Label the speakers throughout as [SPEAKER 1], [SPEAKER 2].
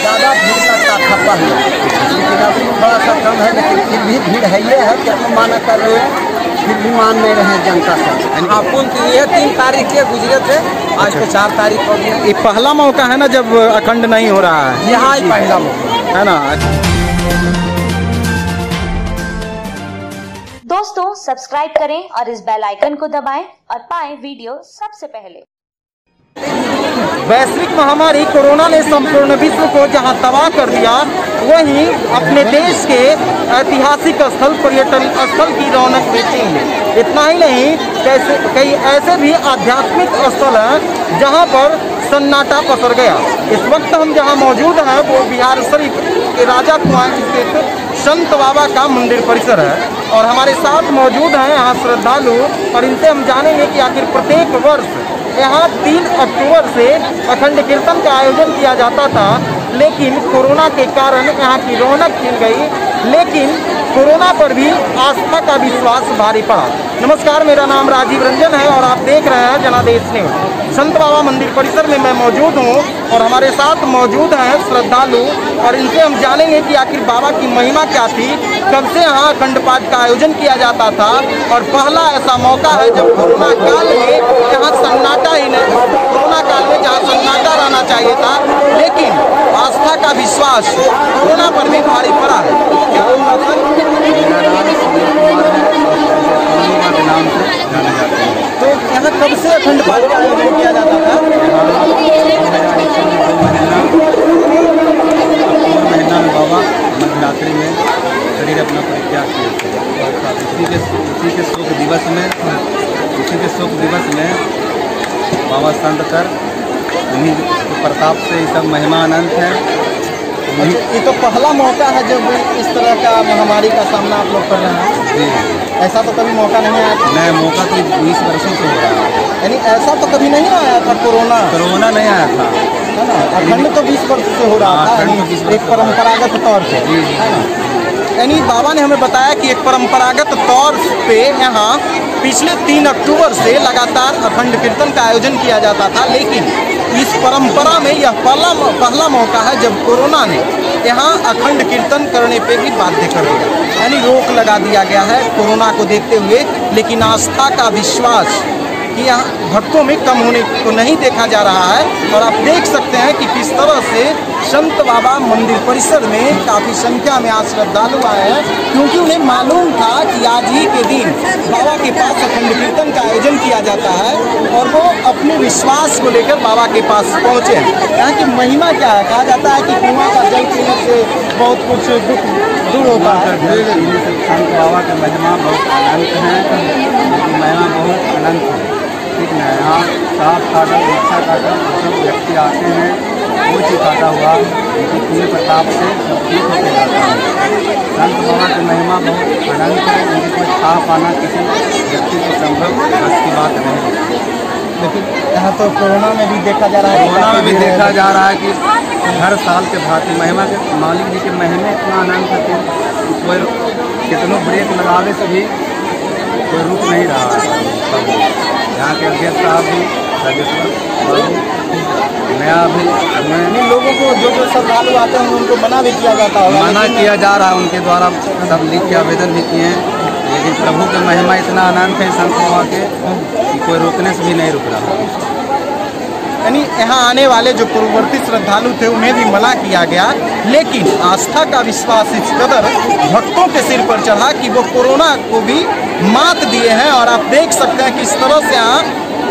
[SPEAKER 1] ज़्यादा भीड़ लगता था पहले लेकिन अभी थोड़ा सा कम है लेकिन फिर भी भीड़ है ये है कि हम माना कर रहे हैं फिर भी मान नहीं रहे हैं जनता हाँ पुल ये तीन तारीख के गुजरे थे आज तो चार तारीख हो गया
[SPEAKER 2] ये पहला मौका है ना जब अखंड नहीं हो रहा है?
[SPEAKER 1] यहाँ पहला मौका।
[SPEAKER 2] है ना?
[SPEAKER 3] दोस्तों सब्सक्राइब करें और इस बेल आइकन को दबाएँ और पाएँ वीडियो सबसे पहले।
[SPEAKER 2] वैश्विक महामारी कोरोना ने संपूर्ण विश्व को जहाँ तबाह कर दिया, वहीं अपने देश के ऐतिहासिक स्थल, पर्यटन स्थल की रौनक भी है इतना ही नहीं कैसे कई ऐसे भी आध्यात्मिक स्थल हैं जहाँ पर सन्नाटा पसर गया। इस वक्त हम जहाँ मौजूद हैं, वो बिहार शरीफ के राजा कुमार स्थित संत बाबा का मंदिर परिसर है और हमारे साथ मौजूद हैं यहाँ श्रद्धालु और इनसे हम जानेंगे कि आखिर प्रत्येक वर्ष यहाँ तीन अक्टूबर से अखंड कीर्तन का आयोजन किया जाता था, लेकिन कोरोना के कारण यहाँ की रौनक खिल गई, लेकिन कोरोना पर भी आस्था का विश्वास भारी पड़ा। नमस्कार, मेरा नाम राजीव रंजन है और आप देख रहे हैं जनादेश न्यूज़। संत बाबा मंदिर परिसर में मैं मौजूद हूँ और हमारे साथ मौजूद हैं श्रद्धालु और इनसे हम जानेंगे कि आखिर बाबा की महिमा क्या थी कब से यहाँ अखंड पाठ का आयोजन किया जाता था और पहला ऐसा मौका है जब कोरोना काल में यहाँ सन्नाटा ही नहीं, कोरोना काल में जहाँ सन्नाटा रहना चाहिए था, लेकिन आस्था का विश्वास कोरोना पर भी भारी पड़ा है।
[SPEAKER 4] हैं
[SPEAKER 2] तो यहाँ कब से अखंड पाठ का आयोजन किया जाता था
[SPEAKER 4] और महीना में बाबा मध्यरात्रि में शरीर अपना परित्याग किए थे उसी के उसी के शोक दिवस में उसी के शोक दिवस में बाबा संत कर। उन्हीं के प्रताप से ये सब महिमा अनंत है। वही
[SPEAKER 2] ये तो पहला मौका है जब इस तरह का महामारी का सामना आप लोग कर रहे हैं।
[SPEAKER 4] जी।
[SPEAKER 2] ऐसा तो कभी मौका नहीं आया था।
[SPEAKER 4] नया मौका तो बीस वर्षों से हो रहा है।
[SPEAKER 2] यानी ऐसा तो कभी नहीं आया था कोरोना?
[SPEAKER 4] कोरोना नहीं आया था।
[SPEAKER 2] है ना? अखंड तो 20 वर्ष से हो रहा
[SPEAKER 4] हाँ,
[SPEAKER 2] था
[SPEAKER 4] तो
[SPEAKER 2] यानी
[SPEAKER 4] 20 वर्ष
[SPEAKER 2] एक। परंपरागत तौर पे
[SPEAKER 4] जी, जी।
[SPEAKER 2] यानी बाबा ने हमें बताया कि एक परंपरागत तौर पे यहाँ पिछले तीन अक्टूबर से लगातार अखंड कीर्तन का आयोजन किया जाता था, लेकिन इस परंपरा में यह पहला पहला मौका है जब कोरोना ने यहाँ अखंड कीर्तन करने पे भी बाध्य कर दिया। यानी रोक लगा दिया गया है कोरोना को देखते हुए, लेकिन आस्था का विश्वास कि यहाँ भक्तों में कम होने को नहीं देखा जा रहा है। और आप देख सकते हैं कि किस तरह से संत बाबा मंदिर परिसर में काफ़ी संख्या में आज श्रद्धालु आए हैं, क्योंकि उन्हें मालूम था कि आज ही के दिन बाबा के पास अखंड कीर्तन का आयोजन किया जाता है और वो अपने विश्वास को लेकर बाबा के पास पहुँचे यहाँ की महिमा क्या है? कहा जाता है कि कुआँ का जल पीने से बहुत कुछ दुख दूर होता है।
[SPEAKER 4] संत बाबा का महिमा बहुत अनंत है महिमा बहुत अनंत है। साफ़ काटल इच्छा काटल सब व्यक्ति आते हैं कोई चीज़ काटा हुआ उनकी पूरे प्रताप से सब ठीक होते जाता है। संत बाबा की महिमा बहुत अनंत है उनकी कोई खा पाना किसी व्यक्ति को संभव बस की बात नहीं है।
[SPEAKER 2] लेकिन यहाँ तो कोरोना में भी देखा जा रहा है।
[SPEAKER 4] कोरोना में भी देखा जा रहा है कि हर साल के भांति महिमा के मालिक जी के महिमे इतना आनंद है कि कोई कितनों ब्रेक लगावे से भी कोई रुक नहीं रहा है। यहाँ के अध्यक्ष साहब भी नया भी मैं
[SPEAKER 2] लोगों को जो जो श्रद्धालु आते हैं उनको मना भी किया जाता होगा
[SPEAKER 4] मना किया जा रहा है उनके द्वारा सब लिख के आवेदन भी किए हैं। लेकिन प्रभु की महिमा इतना अनंत है संत बाबा के कि कोई रोकने से भी नहीं रुक रहा।
[SPEAKER 2] यानी यहाँ आने वाले जो पूर्ववर्ती श्रद्धालु थे उन्हें भी मना किया गया। लेकिन आस्था का विश्वास इस कदर भक्तों के सिर पर चढ़ा कि वो कोरोना को भी मात दिए हैं और आप देख सकते हैं कि इस तरह से यहाँ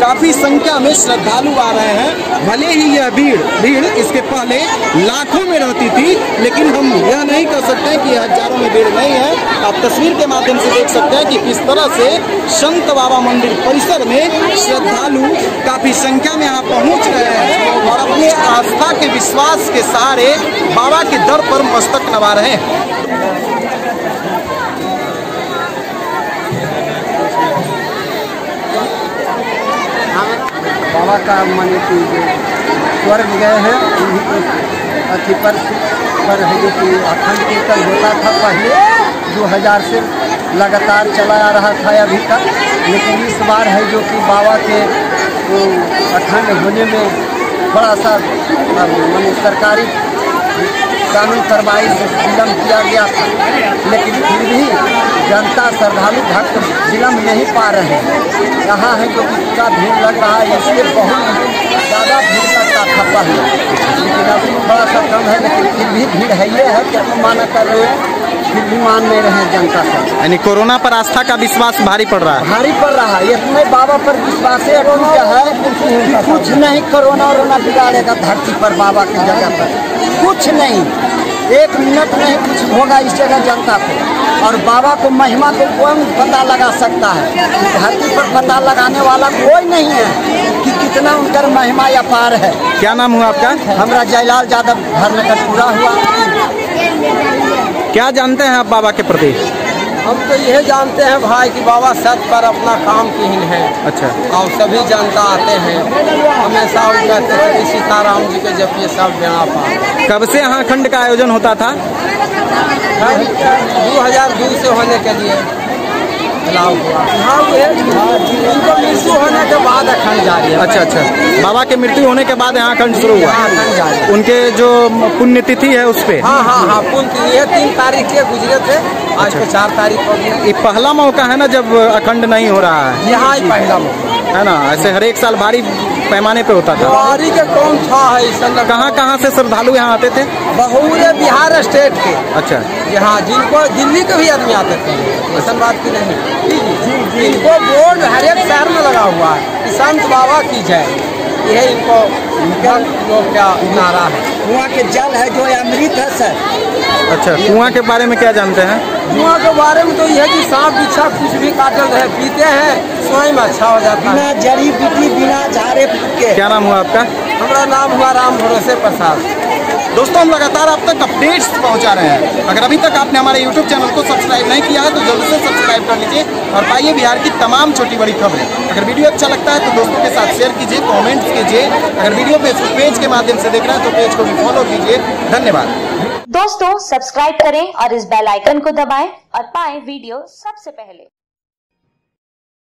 [SPEAKER 2] काफ़ी संख्या में श्रद्धालु आ रहे हैं। भले ही यह भीड़ भीड़ इसके पहले लाखों में रहती थी, लेकिन हम यह नहीं कह सकते कि हज़ारों में भीड़ नहीं है। आप तस्वीर के माध्यम से देख सकते हैं कि किस तरह से संत बाबा मंदिर परिसर में श्रद्धालु काफ़ी संख्या में यहाँ पहुँच रहे हैं और अपने आस्था के विश्वास के सहारे बाबा के दर पर मस्तक नवा रहे हैं।
[SPEAKER 1] बाबा का माने कि जो स्वर्ग गए हैं अथी पर पर है जो कि अखंड कीर्तन होता था पहले, दो हज़ार से लगातार चला आ रहा था अभी तक। लेकिन इस बार है जो कि बाबा के अखंड होने में थोड़ा सा मैंने सरकारी कानून कार्रवाई से विलम्ब किया गया था लेकिन फिर भी जनता श्रद्धालु भक्त विलम्ब नहीं पा रहे हैं। यहाँ है जो पूरा भीड़ लग रहा है इसलिए बहुत ज़्यादा भीड़ लगता था पहले लेकिन अभी थोड़ा सा कम है लेकिन फिर भी भीड़ है ये है कि हम माना कर रहे हैं फिर भी मान नहीं रहे हैं जनता सब
[SPEAKER 2] यानी कोरोना पर आस्था का विश्वास भारी पड़ रहा है।
[SPEAKER 1] भारी पड़ रहा है इतने बाबा पर विश्वास है कि कुछ नहीं कोरोना वरोना बिगाड़ेगा धरती पर बाबा की जगह पर। कुछ नहीं। एक मिनट नहीं कुछ होगा इस जगह जनता को। और बाबा को महिमा को कौन पता लगा सकता है। धरती पर पता लगाने वाला कोई नहीं है कि कितना उनका महिमा या पार है।
[SPEAKER 2] क्या नाम हुआ आपका?
[SPEAKER 1] हमारा जयलाल यादव धरनगर पूरा हुआ।
[SPEAKER 2] क्या जानते हैं आप बाबा के प्रति?
[SPEAKER 5] हम तो यह जानते हैं भाई कि बाबा सत पर अपना काम किन है।
[SPEAKER 2] अच्छा।
[SPEAKER 5] और सभी जनता आते हैं। हमेशा वो कहते हैं कि सीताराम जी के जब ये सब बेड़ा पा।
[SPEAKER 2] कब से यहाँ अखंड का आयोजन होता था?
[SPEAKER 5] दो हज़ार दो से होने के लिए हुआ। हाँ ये मृत्यु होने के बाद अखंड जारी है।
[SPEAKER 2] अच्छा अच्छा। बाबा के मृत्यु होने के बाद यहाँ अखंड शुरू हुआ।
[SPEAKER 5] हाँ, अखंड जारी
[SPEAKER 2] उनके जो पुण्यतिथि है उस पे?
[SPEAKER 5] हाँ हाँ हाँ पुण्य ये तीन तारीख के गुजरे थे। आज को चार तारीख हो गया
[SPEAKER 2] ये पहला मौका है ना जब अखंड नहीं हो रहा है।
[SPEAKER 5] यहाँ पहला मौका।
[SPEAKER 2] है ना? ऐसे हर एक साल भारी पैमाने पे होता था।
[SPEAKER 5] बारी के कौन था है
[SPEAKER 2] कहाँ कहाँ से श्रद्धालु यहाँ आते थे?
[SPEAKER 5] बहुरे बिहार स्टेट के।
[SPEAKER 2] अच्छा।
[SPEAKER 5] यहाँ जिनको दिल्ली के भी आदमी आते थे। ऐसा बात की नहीं। इनको बोर्ड हर एक शहर में लगा हुआ है। संत बाबा की जय। यह इनको जल लोग का नारा है।
[SPEAKER 1] कुआँ के जल है जो अमृत है सर।
[SPEAKER 2] अच्छा कुआँ के बारे में क्या जानते हैं?
[SPEAKER 5] कुआँ के बारे में तो यह कि सांप बिछा कुछ भी काटल रहे पीते हैं स्वयं अच्छा हो जाता है।
[SPEAKER 1] बिना जड़ी बूटी बिना झारे फूके।
[SPEAKER 2] क्या नाम हुआ आपका?
[SPEAKER 5] हमारा नाम हुआ राम भरोसे प्रसाद।
[SPEAKER 2] दोस्तों, हम लगातार आप तक अपडेट्स पहुँचा रहे हैं। अगर अभी तक आपने हमारे यूट्यूब चैनल को सब्सक्राइब नहीं किया है तो जल्द से सब्सक्राइब कर लीजिए और पाइए बिहार की तमाम छोटी बड़ी खबरें। अगर वीडियो अच्छा लगता है तो दोस्तों के साथ शेयर कीजिए कमेंट्स कीजिए। अगर वीडियो फेसबुक पेज के माध्यम से देख रहे हैं तो पेज को भी फॉलो कीजिए। धन्यवाद।
[SPEAKER 3] दोस्तों सब्सक्राइब करें और इस बेल आइकन को दबाएँ और पाएँ वीडियो सबसे पहले।